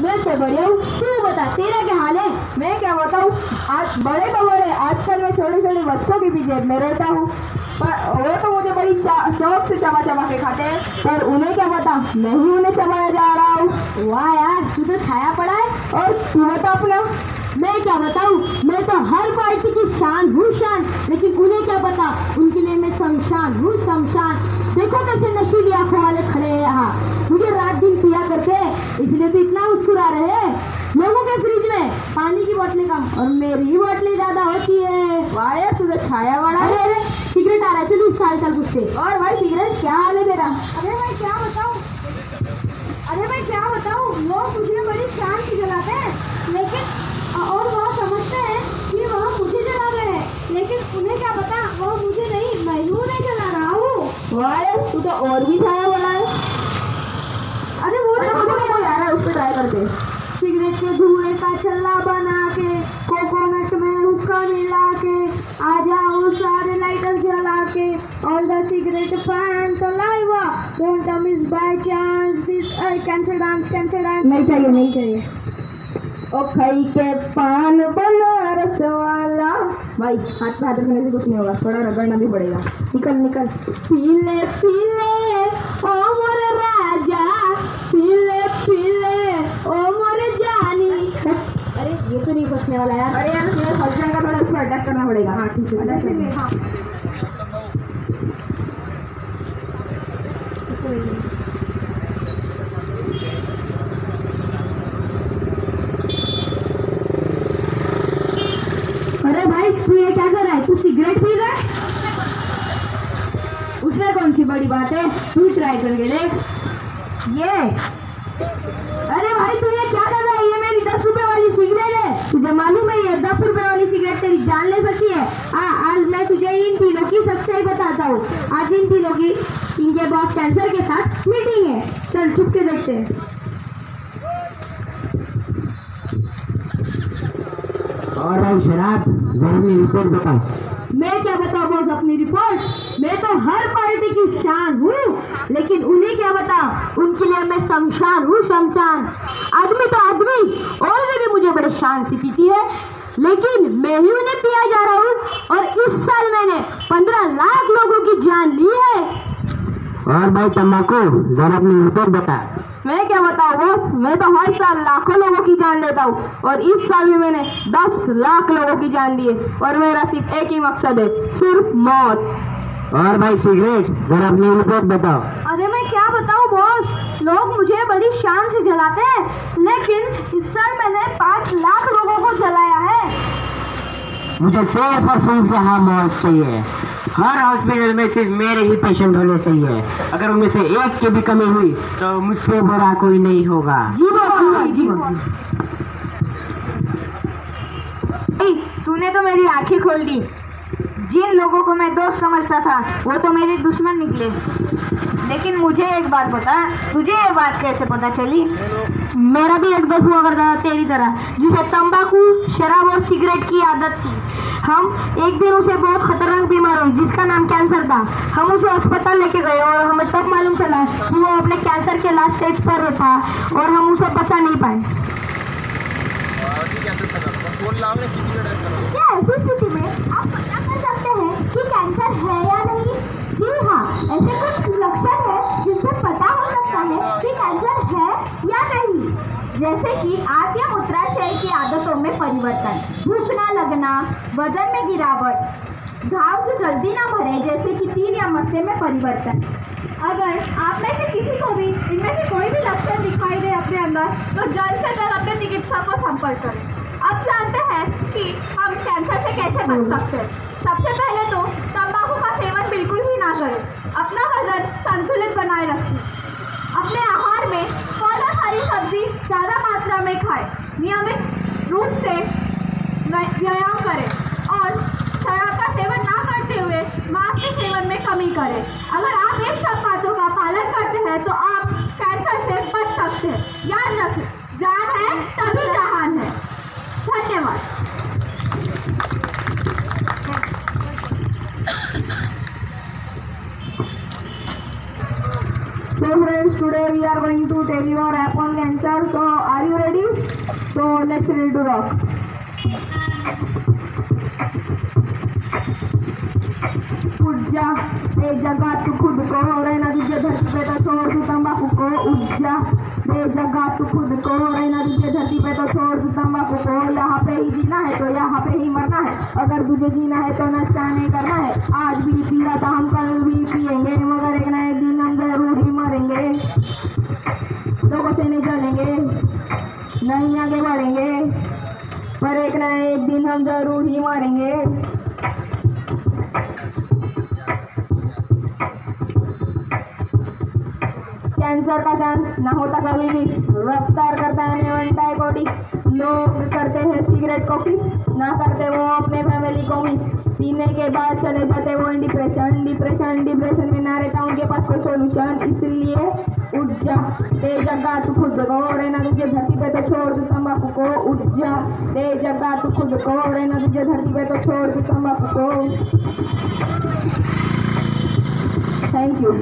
मैं तो बढ़िया हूँ। तू बता, तेरा क्या हाल है? मैं क्या बताऊँ? आज बड़े तो बड़े, आजकल मैं छोटे छोटे बच्चों के पीछे में रहता हूँ। पर वो तो मुझे बड़ी शौक से चबा चबा के खाते हैं। पर उन्हें क्या पता? मैं ही उन्हें चबाया जा रहा हूँ। वाह यार, तू तो छाया पड़ा है। और तू बता अपना। मैं क्या बताऊँ? मैं तो हर पार्टी की शान हूँ शान। लेकिन उन्हें क्या पता? उनके लिए मैं शमशान हूँ शमशान। देखो कैसे नशीली आँखों वाले खड़े हैं यहाँ। मुझे रात दिन इसलिए तो इतना मुस्कुरा रहे हैं। लोगों के फ्रिज में पानी की बोतलें कम। और मेरी बोतलें ज़्यादा होती है। वाह यार तू तो छाया बड़ा अरे है। अरे सिगरेट आ रहा है चलो इस साल साल पूछते और भाई सिगरेट क्या हाल है तेरा? अरे भाई क्या बताऊँ? अरे मैं क्या बताऊँ? लोग मुझे बड़ी शान से जलाते हैं। लेकिन और वह समझते हैं कि वह मुझे जला रहे हैं। लेकिन उन्हें क्या पता वो मुझे नहीं मैं ही उन्हें जला रहा हूँ। वाह तू तो और भी छाया बड़ा है अरे वो अरे तो मुझे कोई आ ट्राई करते सिगरेट के धुएँ का छल्ला बना के कोकोनट में हुक्का मिला के आ जाओ सारे लाइटर जला के। ऑल द सिगरेट फ़ैन तो लाइवा don't miss by chance this cancer dance cancer dance नहीं चाहिए नहीं चाहिए। ओ खई के पान बनारस वाला। भाई हाथ पे हाथ रखने से कुछ नहीं होगा थोड़ा रगड़ना भी पड़ेगा। निकल निकल। पीले पीले ओ मोर राजा पीले पीले ओ मोर जानी अरे ये तो नहीं फंसने वाला यार। अरे यार तुम्हें फंस जाएगा थोड़ा उसको अटैक करना पड़ेगा। हाँ ठीक है अटैक करना। हाँ अरे भाई तू ये क्या कर रहा है? तू सिगरेट पी रहा है? उसमें कौन सी बड़ी बात है? तू ट्राई करके देख। ये। अरे भाई तू ये क्या कर रहा है ये मेरी दस रुपए वाली सिगरेट है तुझे मालूम है ये दस रुपए वाली सिगरेट तेरी जान ले सकती है? हाँ आज मैं तुझे इन तीनों की सच्चाई बताता हूँ। आज इन तीनों की इनके बॉस कैंसर के साथ मीटिंग है। चल चुप के देखते हैं। और भाई शराब ज़रूरी रिपोर्ट बता मैं क्या बताऊँ बॉस अपनी रिपोर्ट मैं तो हर पार्टी की शान हूँ लेकिन उन्हें क्या बता उनके लिए मैं शमशान हूँ शमशान। आदमी तो आदमी और वे भी मुझे बड़े शान से पीती है। लेकिन मैं ही उन्हें पिया जा रहा हूँ और इस साल मैंने पंद्रह लाख लोगों की जान ली है। और भाई तम्बाकू जरा अपनी रिपोर्ट बता। मैं क्या बताऊँ बॉस मैं तो हर साल लाखों लोगों की जान लेता हूँ और इस साल भी मैंने दस लाख लोगों की जान ली है और मेरा सिर्फ़ एक ही मकसद है सिर्फ़ मौत। और भाई सिगरेट जरा अपनी रिपोर्ट बताओ। अरे मैं क्या बताऊँ बॉस? लोग मुझे बड़ी शान से जलाते हैं। लेकिन इस साल मैंने पाँच लाख लोगों को जलाया है। मुझे सिर्फ़ और सिर्फ़ यहाँ मौत चाहिए। हर हॉस्पिटल में सिर्फ़ मेरे ही पेशेंट होने चाहिए। अगर उनमें से एक की भी कमी हुई तो मुझसे बुरा कोई नहीं होगा। जी बॉस जी जी बॉस। तूने तो मेरी आँखें खोल दी। जिन लोगों को मैं दोस्त समझता था, वो तो मेरे दुश्मन निकले। लेकिन मुझे एक बात बता तुझे ये बात कैसे पता चली? मेरा भी एक दोस्त हुआ करता था तेरी तरह, जिसे तंबाकू, शराब और सिगरेट की आदत थी। हम एक दिन उसे बहुत खतरनाक बीमार हुई, जिसका नाम कैंसर था। हम उसे अस्पताल लेके गए और हमें तब मालूम चला कि वो अपने कैंसर के लास्ट स्टेज पर था और हम उसे बचा नहीं पाए। क्या ऐसी कैंसर है या नहीं? जी हाँ ऐसे कुछ लक्षण है पता हो सकता है कि कैंसर है या नहीं। जैसे कि आंत या मूत्राशय की आदतों में परिवर्तन, भूख न लगना, वज़न में गिरावट, घाव जो जल्दी ना भरे, जैसे कि मस्से में परिवर्तन। अगर आप में से किसी को भी इनमें से कोई भी लक्षण दिखाई दे अपने अंदर तो जल्द से जल्द अपने चिकित्सक को संपर्क करें अब जानते हैं कि हम कैंसर से कैसे बच सकते हैं। सबसे पहले तो तंबाकू का सेवन बिल्कुल ही ना करें। अपना वज़न संतुलित बनाए रखें। अपने आहार में फल और हरी सब्ज़ी ज़्यादा मात्रा में खाएँ। नियमित रूप से व्यायाम करें और शराब का सेवन ना मांस के सेवन में कमी करें अगर आप इन सब बातों का पालन करते हैं तो आप कैंसर से बच सकते हैं याद रखें जान है तभी जहान है धन्यवाद today we are going to tell you our app on cancer. So are you ready? So let's ready to rock. उठ जा दे जगा तू खुद को रहना तुझे धरती पे तो छोड़ तू तंबाकू को उठ जा दे जगा तू खुद को रहना तुझे धरती पे तो छोड़ तू तंबाकू को यहाँ पे ही जीना है तो यहाँ पे ही मरना है अगर तुझे जीना है तो नशा नहीं करना है आज भी पिया था हम कल भी पिएँगे मगर एक ना एक दिन हम ज़रूर ही मरेंगे लोगों से नहीं चलेंगे नहीं आगे बढ़ेंगे पर एक ना एक दिन हम ज़रूर ही मरेंगे कैंसर का चांस ना होता कभी मिस रफ्तार करता है मेवन टाइकोटिस लोग करते हैं सिगरेट को किस ना करते वो अपने फैमिली को मिस पीने के बाद चले जाते वो डिप्रेशन डिप्रेशन डिप्रेशन में ना रहता उनके पास कोई सोल्यूशन इसलिए उठ जा जगा तू खुद को रहना तुझे धरती पे तो छोड़ दू तंबाकू को। उठ जा जगा तू खुद को रहना तुझे धरती पे तो छोड़ दू तंबाकू को। Thank you